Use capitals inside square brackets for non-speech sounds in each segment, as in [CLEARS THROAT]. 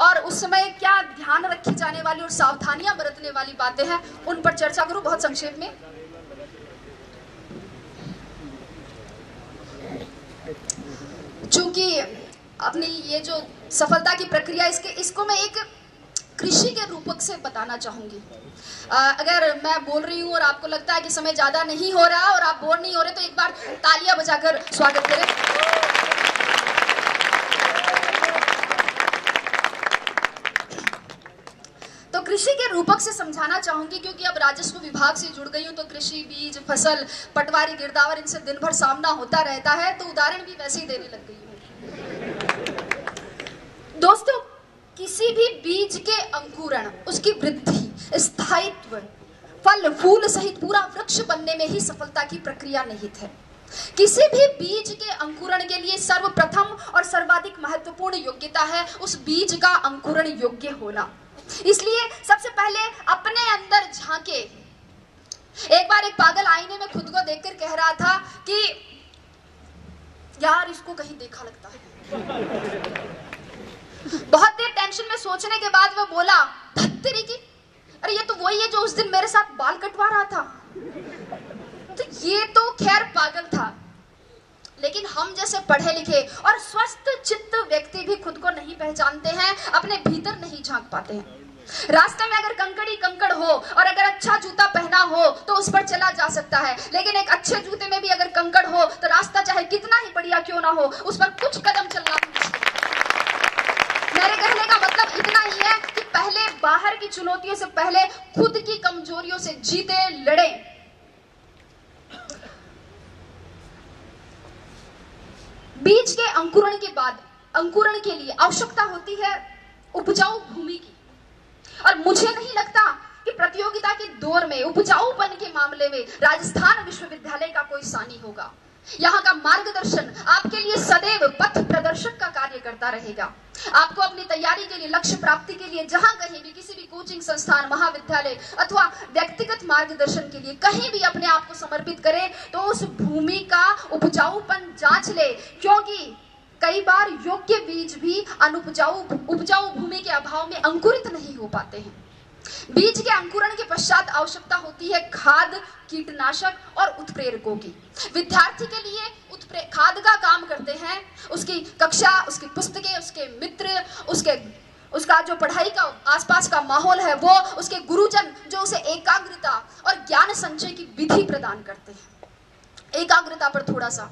और उस समय क्या ध्यान रखी जाने वाली और सावधानियाँ बरतने वाली बातें हैं, उन पर चर्चा करूँ बहुत संक्षेप में। चूँकि अपनी ये जो सफलता की प्रक्रिया इसके, इसको मैं एक कृषि के रूपक से बताना चाहूँगी। अगर मैं बोल रही हूँ और आपको लगता है कि समय ज़्यादा नहीं हो रहा और आप बोर नहीं हो रहे तो एक बार तालियाँ बजाकर स्वागत करें। कृषि के रूपक से समझाना चाहूँगी, क्योंकि अब राजस्व विभाग से जुड़ गई हूँ तो कृषि, बीज, फ़सल, पटवारी, गिरदावर, इनसे दिन भर सामना होता रहता है तो उदाहरण भी वैसे ही देने लग गई हूँ। दोस्तों, किसी भी बीज के अंकुरण, उसकी वृद्धि, स्थायित्व, फल, फूल सहित पूरा वृक्ष बनने में ही सफलता की प्रक्रिया निहित है। किसी भी बीज के अंकुरण के लिए सर्वप्रथम और सर्वाधिक महत्वपूर्ण योग्यता है उस बीज का अंकुरण योग्य होना। इसलिए सबसे पहले अपने अंदर झांके। एक बार एक पागल आईने में खुद को देखकर कह रहा था कि यार इसको कहीं देखा लगता है। बहुत देर टेंशन में सोचने के बाद वो बोला धत्तरी की? अरे ये तो वही है जो उस दिन मेरे साथ बाल कटवा रहा था। तो ये तो खैर पागल था। लेकिन हम जैसे पढ़े लिखे और स्वस्थ चित्त व्यक्ति भी खुद को नहीं पहचानते हैं, अपने भीतर नहीं झाँक पाते हैं। रास्ते में अगर कंकड़ी कंकड़ हो और अगर अच्छा जूता पहना हो तो उस पर चला जा सकता है। लेकिन एक अच्छे जूते में भी अगर कंकड़ हो तो रास्ता चाहे कितना ही बढ़िया क्यों ना हो, उस पर कुछ कदम चलना। मेरे कहने का मतलब इतना ही है कि पहले बाहर की चुनौतियों से पहले खुद की कमजोरियों से जीते, लड़े। बीज के अंकुरण के बाद, अंकुरण के लिए आवश्यकता होती है उपजाऊ भूमि की। और मुझे नहीं लगता कि प्रतियोगिता के दौर में, उपजाऊपन के मामले में राजस्थान विश्वविद्यालय का कोई सानी होगा। यहाँ का मार्गदर्शन आपके लिए सदैव पथ प्रदर्शक का कार्य करता रहेगा। आपको अपनी तैयारी के लिए, लक्ष्य प्राप्ति के लिए जहाँ कहीं भी किसी भी कोचिंग संस्थान, महाविद्यालय अथवा व्यक्तिगत मार्गदर्शन के लिए कहीं भी अपने आप को समर्पित करें तो उस भूमि का उपजाऊपन जाँच ले, क्योंकि कई बार योग्य बीज भी अनुपजाऊ उपजाऊ भूमि के अभाव में अंकुरित नहीं हो पाते हैं। बीज के अंकुरण के पश्चात आवश्यकता होती है खाद, कीटनाशक और उत्प्रेरकों की। विद्यार्थी के लिए उत्प्रे, खाद का काम करते हैं। उसकी कक्षा, उसकी पुस्तकें, उसके मित्र, उसके, उसका जो पढ़ाई का आसपास का माहौल है, वो उसके गुरुजन जो उसे एकाग्रता और ज्ञान संचय की विधि प्रदान करते हैं। एकाग्रता पर थोड़ा सा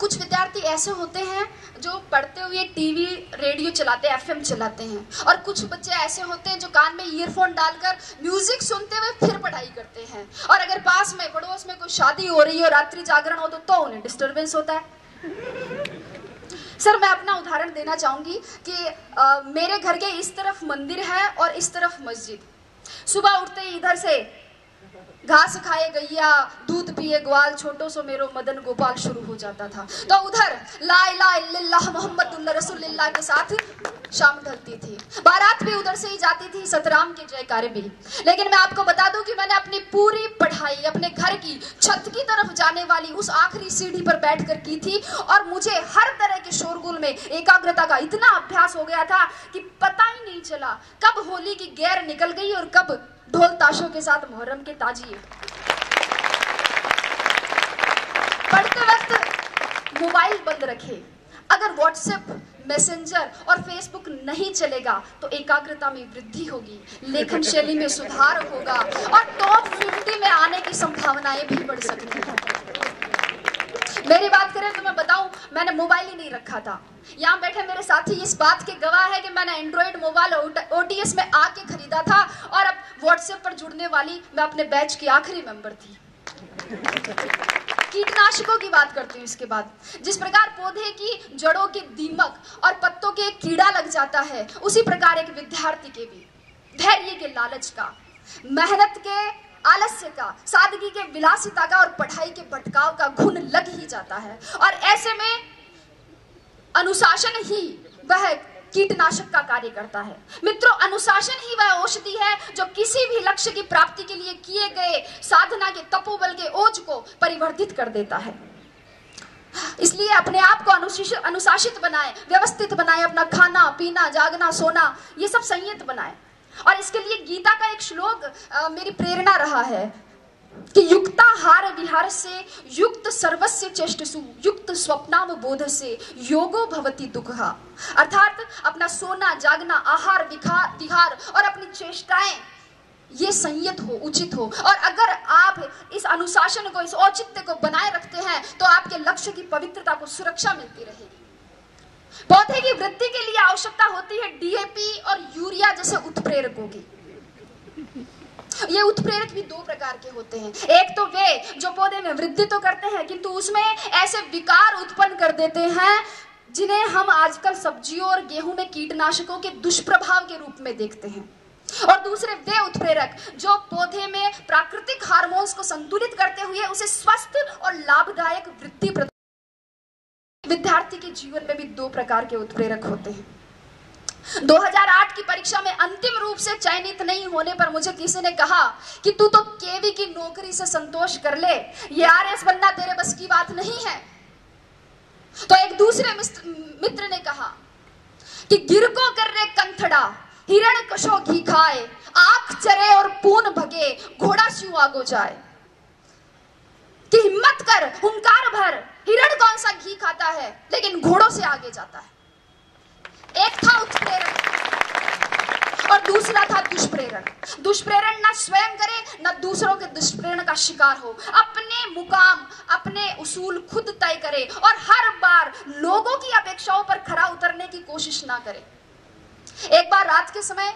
कुछ विद्यार्थी ऐसे होते हैं जो पढ़ते हुए टीवी रेडियो चलाते हैं एफएम चलाते हैं। और कुछ बच्चे ऐसे होते हैं जो कान में ईयरफोन डालकर म्यूज़िक सुनते हुए फिर पढ़ाई करते हैं। और अगर पास में पड़ोस में कोई शादी हो रही हो रात्रि जागरण हो तो, तो उन्हें डिस्टर्बेंस होता है। सर मैं अपना उदाहरण देना चाहूँगी कि अ, मेरे घर के इस तरफ़ मंदिर है और इस तरफ़ मस्जिद। सुबह उठते ही इधर से घास खाए गैया, दूध पिए ग्वाल, छोटो सो मेरो मदन गोपाल शुरू हो जाता था। तो उधर ला इल्लल्लाह मोहम्मद रसूलुल्लाह के साथ शाम ढलती थी। बारात भी उधर से ही जाती थी, सतराम के जयकारे भी लेकिन मैं आपको बता दूँ कि मैंने अपनी पूरी पढ़ाई, अपने घर की छत की तरफ़ जाने वाली उस आखिरी सीढ़ी पर बैठकर की थी और मुझे हर तरह के शोरगुल में एकाग्रता का इतना अभ्यास हो गया था कि पता ही नहीं चला कब होली की गैर निकल गई और कब ढोल ताशों के साथ मुहर्रम के ताजिए। पढ़ते वक्त मोबाइल बंद रखे। अगर व्हाट्सएप मैसेंजर और फेसबुक नहीं चलेगा तो एकाग्रता में वृद्धि होगी, लेखन शैली में सुधार होगा और टॉप 50 में आने की संभावनाएँ भी बढ़ सकती हैं। मेरी बात करें तो मैं बताऊँ, मैंने मोबाइल ही नहीं रखा था। यहाँ बैठे मेरे साथी इस बात के गवाह है कि मैंने एंड्रॉइड मोबाइल ओटीएस में आके खरीदा था और अब व्हाट्सएप पर जुड़ने वाली मैं अपने बैच की आखिरी मेंबर थी। कीटनाशकों की बात करती हूँ इसके बाद। जिस प्रकार पौधे की जड़ों के दीमक और पत्तों के कीड़ा लग जाता है, उसी प्रकार एक विद्यार्थी के भी। धैर्य के लालच का। मेहनत के आलस्य का, सादगी के विलासिता का और पढ़ाई के भटकाव का घुन लग ही जाता है। और ऐसे में अनुशासन ही वह कीटनाशक का कार्य करता है। मित्रों, अनुशासन ही वह औषधि है जो किसी भी लक्ष्य की प्राप्ति के लिए किए गए साधना के तपोबल के ओज को परिवर्तित कर देता है। इसलिए अपने आप को अनुशासित बनाए, व्यवस्थित बनाए, अपना खाना, पीना, जागना, सोना, ये सब संयत बनाए। और इसके लिए गीता का एक श्लोक मेरी प्रेरणा रहा है कि युक्ता हार विहार से, युक्त सर्वस्य चेष्टसु, युक्त स्वप्नाम बोध से योगो भवती दुखहा अर्थात अपना सोना, जागना, आहार विहार विहार और अपनी चेष्टाएँ, ये संयत हो, उचित हो। और अगर आप इस अनुशासन को, इस औचित्य को बनाए रखते हैं तो आपके लक्ष्य की पवित्रता को सुरक्षा मिलती रहेगी। पौधे की वृद्धि के लिए आवश्यकता होती है डीएपी और यूरिया जैसे उत्प्रेरकों की ये उत्प्रेरक भी दो प्रकार के होते हैं। एक तो वे जो पौधे में वृद्धि तो करते हैं, किंतु उसमें ऐसे विकार उत्पन्न कर देते हैं, जिन्हें हम आजकल सब्जियों और गेहूँ में कीटनाशकों के दुष्प्रभाव के रूप में देखते हैं। और दूसरे वे उत्प्रेरक, जो पौधे में प्राकृतिक हार्मोन्स को संतुलित करते हुए उसे स्वस्थ और लाभदायक वृद्धि विद्यार्थी के जीवन में भी दो प्रकार के उत्प्रेरक होते हैं। 2008 की परीक्षा में अंतिम रूप से चयनित नहीं होने पर मुझे किसी ने कहा कि तू तो केवी की नौकरी से संतोष कर ले। ये आरएस बनना तेरे बस की बात नहीं है। तो एक दूसरे मित्र ने कहा कि गिरको कर रे कंथड़ा, हिरण कशो घी खाए, आख चरे और पून भगे, घोड़ा स्यू आगो जाए। कि हिम्मत कर, हुंकार भर हिरण कौन सा घी खाता है, लेकिन घोड़ों से आगे जाता है। एक था उत्प्रेरण और दूसरा था दुष्प्रेरण। दुष्प्रेरण ना स्वयं करे, न दूसरों के दुष्प्रेरण का शिकार हो। अपने मुकाम, अपने उसूल खुद तय करे और हर बार लोगों की अपेक्षाओं पर खरा उतरने की कोशिश ना करे। एक बार रात के समय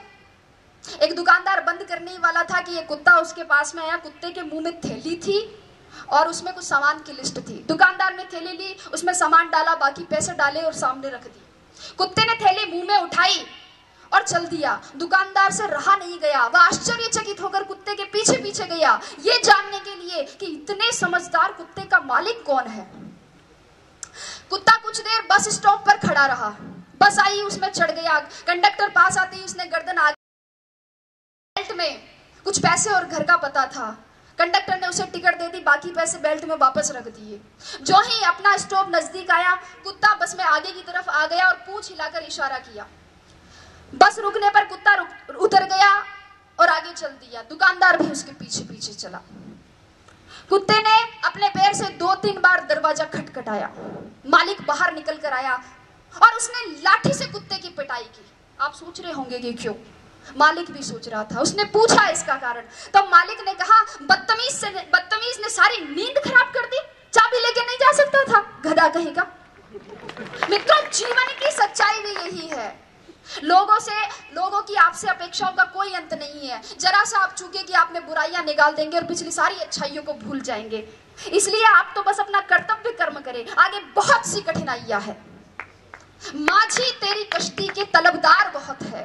एक दुकानदार बंद करने वाला था कि ये कुत्ता उसके पास में आया, कुत्ते के मुँह में थैली थी और उसमें कुछ सामान की लिस्ट थी। दुकानदार ने थैली ली, उसमें सामान डाला, बाकी पैसे डाले और सामने रख दी कुत्ते ने थैली मुँह में उठाई और चल दिया। दुकानदार से रहा नहीं गया। वह आश्चर्यचकित होकर कुत्ते के पीछे पीछे गया। ये जानने के लिए कि इतने समझदार कुत्ते का मालिक कौन है? कुत्ता कुछ देर बस स्टॉप पर खड़ा रहा। बस आई, उसमें चढ़ गया। कंडक्टर पास आते ही उसने गर्दन आगे बेल्ट में कुछ पैसे और घर का पता था। कंडक्टर ने उसे टिकट दे दी बाकी पैसे बेल्ट में वापस रख दिए। जो ही अपना स्टॉप नज़दीक आया कुत्ता बस में आगे की तरफ़ आ गया और पूंछ हिलाकर इशारा किया। बस रुकने पर कुत्ता रुक, उतर गया और आगे चल दिया। दुकानदार भी उसके पीछे पीछे चला। कुत्ते ने अपने पैर से दो तीन बार दरवाज़ा खटखटाया। मालिक बाहर निकल कर आया और उसने लाठी से कुत्ते की पिटाई की। आप सोच रहे होंगे कि क्यों? मालिक भी सोच रहा था। उसने पूछा इसका कारण। तब मालिक ने कहा, बदतमीज से बदतमीज ने सारी नींद खराब कर दी। चाबी लेके नहीं जा सकता था। गधा कहेगा, मित्रों, जीवन की सच्चाई भी यही है। लोगों से लोगों की आपसे अपेक्षाओं का कोई अंत नहीं है। जरा सा आप चूके कि आपने बुराइयाँ निकाल देंगे और पिछली सारी अच्छाइयों को भूल जाएँगे। इसलिए आप तो बस अपना कर्तव्य कर्म करें। आगे बहुत सी कठिनाइयाँ है। माझी, तेरी कश्ती के तलबदार बहुत है।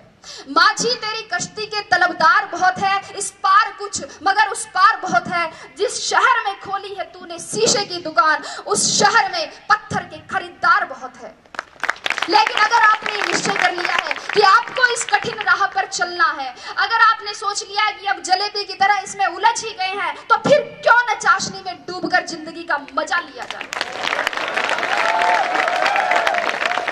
माझी, तेरी कश्ती के तलबदार बहुत है। इस पार कुछ, मगर उस पार बहुत है। जिस शहर में खोली है तूने शीशे की दुकान, उस शहर में पत्थर के खरीदार बहुत है। लेकिन अगर आपने निश्चय कर लिया है कि आपको इस कठिन राह पर चलना है, अगर आपने सोच लिया है कि अब जलेबी की तरह इसमें उलझ ही गए हैं तो फिर क्यों न चाशनी में डूबकर ज़िंदगी का मज़ा लिया जाए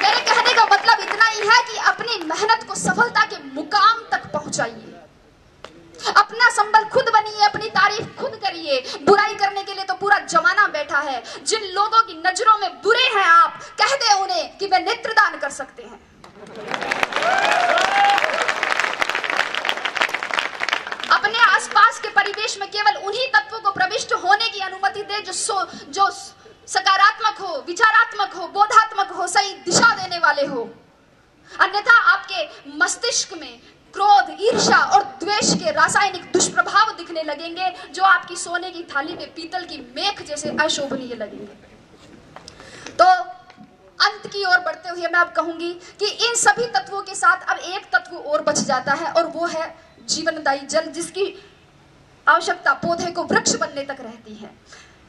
मेरे कहने का मतलब इतना ही है कि अपनी मेहनत को सफलता के मुकाम तक पहुंचाइए अपना संबल खुद बनिए अपनी तारीफ़ खुद करिए बुराई करने के लिए तो पूरा जमाना बैठा है जिन लोगों की नज़रों में बुरे हैं आप कह दे उन्हें कि वे नेत्रदान कर सकते हैं अपने आसपास के परिवेश में केवल उन्हीं तत्वों को प्रविष्ट अनुमति दे जो सो, जो सकारात्मक हो, विचारात्मक हो, बोधात्मक हो, सही दिशा देने वाले हो। अन्यथा आपके मस्तिष्क में क्रोध ईर्षा और द्वेष के रासायनिक दुष्प्रभाव दिखने लगेंगे, जो आपकी सोने की थाली में पीतल की मेख जैसे अशोभनीय लगेंगे। तो अंत की ओर बढ़ते हुए मैं अब कहूँगी कि इन सभी तत्वों के साथ अब एक तत्व और बच जाता है, और वो है जीवनदायी जल, जिसकी आवश्यकता पौधे को वृक्ष बनने तक रहती है।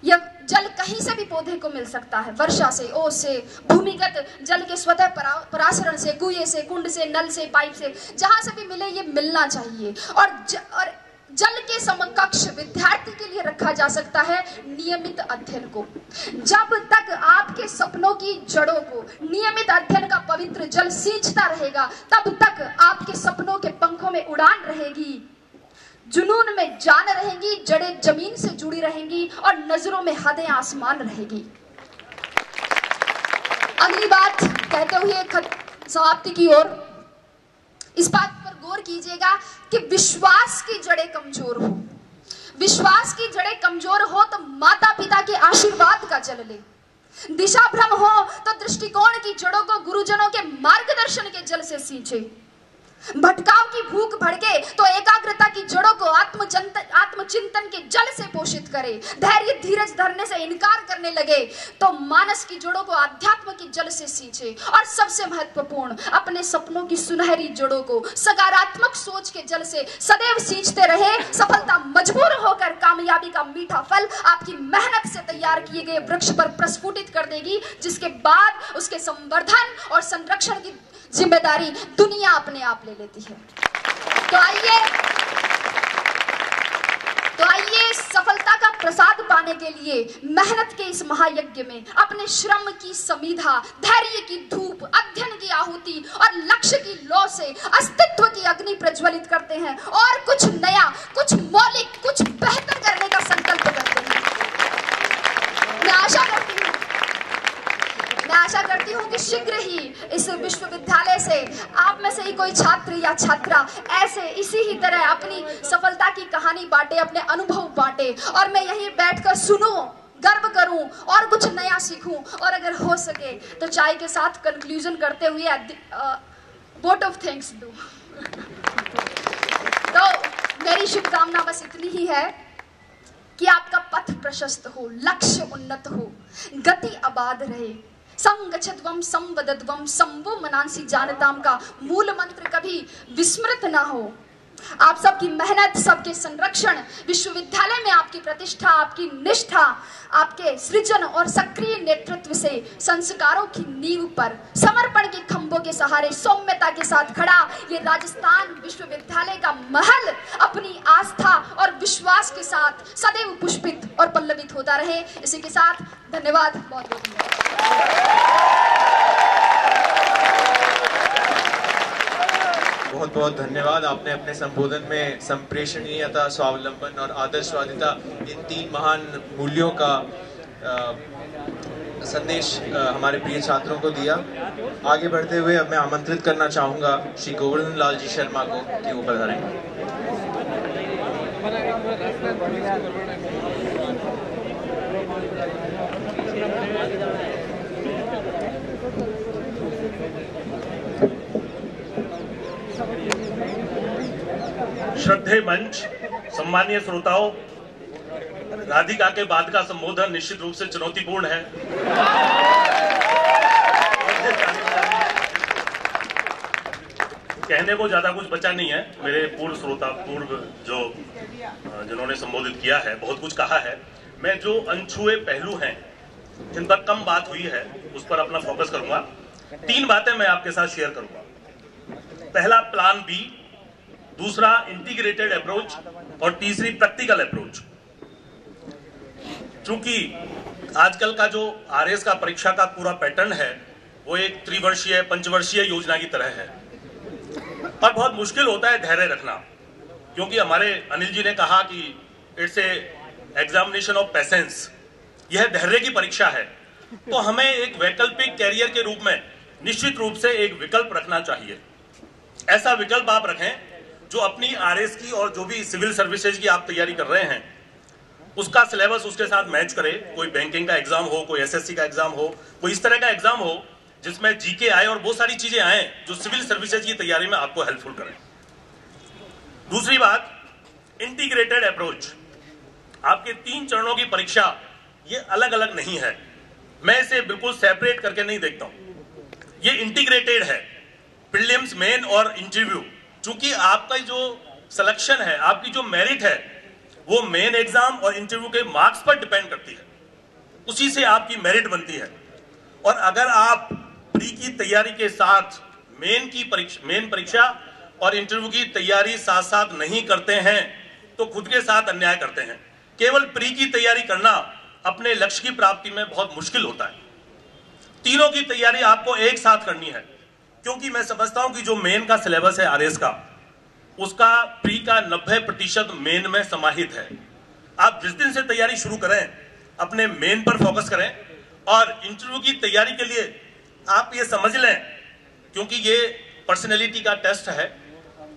यह जल कहीं से भी पौधे को मिल सकता है। वर्षा से ओस से भूमिगत जल के स्वतः परासरण से कुएँ से कुंड से नल से पाइप से जहाँ से भी मिले ये मिलना चाहिए। और ज, और जल के समकक्ष विद्यार्थी के लिए रखा जा सकता है नियमित अध्ययन को। जब तक आपके सपनों की जड़ों को नियमित अध्ययन का पवित्र जल सींचता रहेगा तब तक आपके सपनों के पंखों में उड़ान रहेगी। जुनून में जान रहेंगी, जड़े ज़मीन से जुड़ी रहेंगी और नज़रों में हदें आसमान रहेगी। अगली बात कहते हुए समाप्ति की ओर। इस बात पर गौर कीजिएगा कि विश्वास की जड़ें कमज़ोर हो। विश्वास की जड़ें कमज़ोर हो तो माता पिता के आशीर्वाद का जल ले। दिशा भ्रम हो तो दृष्टिकोण की जड़ों को गुरुजनों के मार्गदर्शन के जल से सींचे। भटकाव की भूख भड़के तो एकाग्रता की जड़ों को आत्मचिंतन आत्मचिंतन के जल से पोषित करे, धैर्य धीरज धरने से इनकार करने लगे तो मानस की जड़ों को अध्यात्म के जल से सींचे। और सबसे महत्वपूर्ण, अपने सपनों की सुनहरी जड़ों को सकारात्मक सोच के जल से सदैव सींचते रहे, सफलता मजबूर होकर कामयाबी का मीठा फल आपकी मेहनत से तैयार किए गए वृक्ष पर प्रस्फुटित कर देगी, जिसके बाद उसके संवर्धन और संरक्षण की ज़िम्मेदारी दुनिया अपने आप ले लेती है। तो आइए तो आइए सफलता का प्रसाद पाने के लिए मेहनत के इस महायज्ञ में अपने श्रम की समीधा, धैर्य की धूप, अध्ययन की आहुति और लक्ष्य की लौ से अस्तित्व की अग्नि प्रज्वलित करते हैं। और कुछ नया, कुछ मौलिक, कुछ बेहतर करने का संकल्प करते हैं मैं आशा करती हूँ मैं करती हूँ कि शीघ्र ही इस विश्वविद्यालय से। आप में से ही कोई छात्र या छात्रा ऐसे इसी ही तरह अपनी सफलता की कहानी बांटे, अपने अनुभव बांटे। और मैं यहीं बैठकर सुनूं, गर्व करूँ और कुछ नया सीखूं। और अगर हो सके तो चाय के साथ कंक्लूजन करते हुए वोट ऑफ़ थैंक्स दू। तो मेरी शुभकामना बस इतनी ही है कि आपका पथ प्रशस्त हो, लक्ष्य उन्नत हो, गति आबाद रहे। संगच्छध्वम संवदध्वम संवो मनांसी जानताम का मूल मंत्र कभी विस्मृत ना हो। आप सबकी मेहनत, सबके संरक्षण, विश्वविद्यालय में आपकी प्रतिष्ठा, आपकी निष्ठा, आपके सृजन और सक्रिय नेतृत्व से संस्कारों की नींव पर, समर्पण के खंभों के सहारे, सौम्यता के साथ खड़ा ये राजस्थान विश्वविद्यालय का महल अपनी आस्था और विश्वास के साथ सदैव पुष्पित और पल्लवित होता रहे। इसी के साथ धन्यवाद, बहुत बहुत बहुत बहुत धन्यवाद। आपने अपने संबोधन में संप्रेषणीयता स्वावलंबन और आदर्शवादिता इन तीन महान मूल्यों का आ, संदेश आ, हमारे प्रिय छात्रों को दिया। आगे बढ़ते हुए अब मैं आमंत्रित करना चाहूँगा श्री गोवर्धन लाल जी शर्मा को कि वो पधारें। श्रद्धे मंच सम्मानीय श्रोताओं, राधिका के बाद का संबोधन निश्चित रूप से चुनौतीपूर्ण है। कहने को ज़्यादा कुछ बचा नहीं है। मेरे पूर्व श्रोता, पूर्व जो, जिन्होंने संबोधित किया है, बहुत कुछ कहा है। मैं जो अनछुए पहलू हैं, जिन पर कम बात हुई है, उस पर अपना फोकस करूँगा। तीन बातें मैं आपके साथ शेयर करूँगा। पहला प्लान बी दूसरा इंटीग्रेटेड अप्रोच और तीसरी प्रैक्टिकल अप्रोच चूँकि आजकल का जो आरएस का परीक्षा का पूरा पैटर्न है, वो एक त्रिवर्षीय, पंचवर्षीय योजना की तरह है। और बहुत मुश्किल होता है धैर्य रखना, क्योंकि हमारे अनिल जी ने कहा कि it's a examination of patience यह धैर्य की परीक्षा है। तो हमें एक वैकल्पिक कैरियर के रूप में निश्चित रूप से एक विकल्प रखना चाहिए। ऐसा विकल्प आप रखें, जो अपनी आरएस की और जो भी सिविल सर्विसेज़ की आप तैयारी कर रहे हैं, उसका सिलेबस उसके साथ मैच करे। कोई बैंकिंग का एग्ज़ाम हो, कोई एसएससी का एग्ज़ाम हो, कोई इस तरह का एग्ज़ाम हो, जिसमें जीके आए और बहुत सारी चीज़ें आए, जो सिविल सर्विसेज़ की तैयारी में आपको हेल्पफुल करें। दूसरी बात इंटीग्रेटेड अप्रोच आपके तीन चरणों की परीक्षा, ये अलग अलग नहीं है। मैं इसे बिल्कुल सेपरेट करके नहीं देखता हूँ। ये इंटीग्रेटेड है। प्रिलिम्स मेन और इंटरव्यू चूँकि आपका जो सिलेक्शन है, आपकी जो मेरिट है, वो मेन एग्ज़ाम और इंटरव्यू के मार्क्स पर डिपेंड करती है। उसी से आपकी मेरिट बनती है। और अगर आप प्री की तैयारी के साथ मेन की परीक्षा मेन परीक्षा और इंटरव्यू की तैयारी साथ साथ नहीं करते हैं तो खुद के साथ अन्याय करते हैं। केवल प्री की तैयारी करना अपने लक्ष्य की प्राप्ति में बहुत मुश्किल होता है। तीनों की तैयारी आपको एक साथ करनी है। क्योंकि मैं समझता हूँ कि जो मेन का सिलेबस है आरएस का, उसका प्री का 90 प्रतिशत मेन में समाहित है। आप जिस दिन से तैयारी शुरू करें, अपने मेन पर फोकस करें और इंटरव्यू की तैयारी के लिए आप ये समझ लें, क्योंकि ये पर्सनैलिटी का टेस्ट है।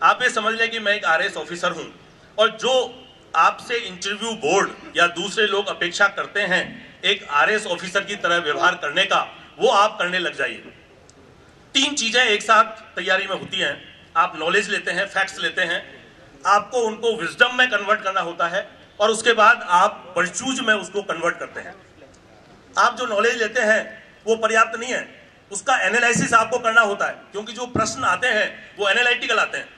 आप ये समझ लें कि मैं एक आर ऑफिसर हूँ और जो आपसे इंटरव्यू बोर्ड या दूसरे लोग अपेक्षा करते हैं एक आर ऑफिसर की तरह व्यवहार करने का, वो आप करने लग जाइए। तीन चीज़ें एक साथ तैयारी में होती हैं। आप नॉलेज लेते हैं फैक्ट्स लेते हैं। आपको उनको विजडम में कन्वर्ट करना होता है और उसके बाद आप वर्चूज में उसको कन्वर्ट करते हैं। आप जो नॉलेज लेते हैं, वो पर्याप्त नहीं है। उसका एनालिसिस आपको करना होता है, क्योंकि जो प्रश्न आते हैं, वो एनालिटिकल आते हैं।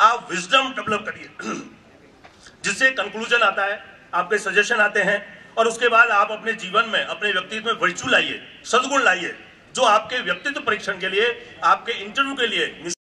आप विजडम डेवलप करिए। [CLEARS THROAT] जिससे कंक्लूजन आता है, आपके सजेशन आते हैं और उसके बाद आप अपने जीवन में, अपने व्यक्तित्व में वर्चू लाइए, सदगुण लाइए। जो आपके व्यक्तित्व परीक्षण के लिए आपके इंटरव्यू के लिए